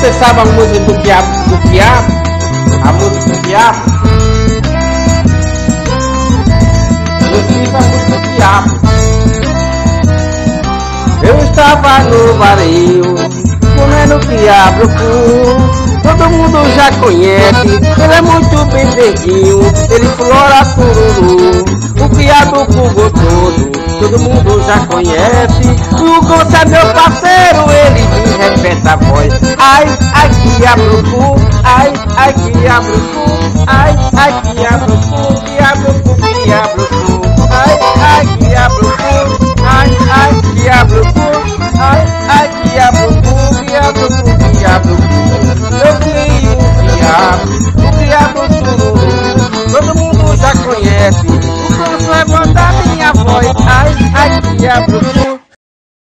Você sabe a música do quiabo, do quiabo? A música do quiabo? Eu a música do quiabo. Eu estava no barril, comendo quiabo. Todo mundo já conhece, ele é muito bem verdinho, ele flora cururu, o quiabo cu gostoso todo mundo já conhece. O Gonçalo é meu parceiro, ai, aqui abro o cu, ai, aqui abro o cu, ai, aqui abro o cu, que abro o cu, que abro o cu, ai, aqui abro o cu, ai, aqui abro o cu, ai, aqui abro o cu, que abro o cu, que abro o cu, eu crio o diabo, o diabo tudo, todo mundo já conhece, o canto é mandar minha voz, ai, aqui abro o cu.